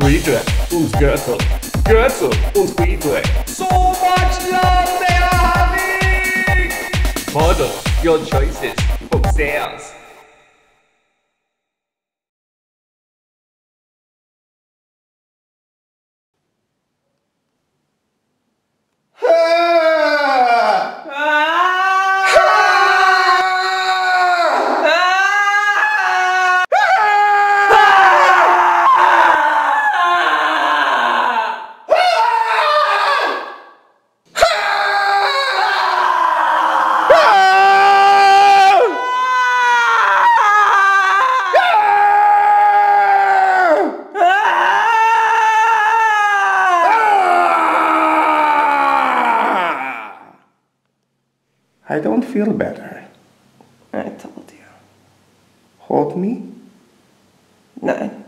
Friedrich und Gurtl, Gurtl und Friedrich. So much love they are having! Model your choices upstairs. I don't feel better. I told you. Hold me? No.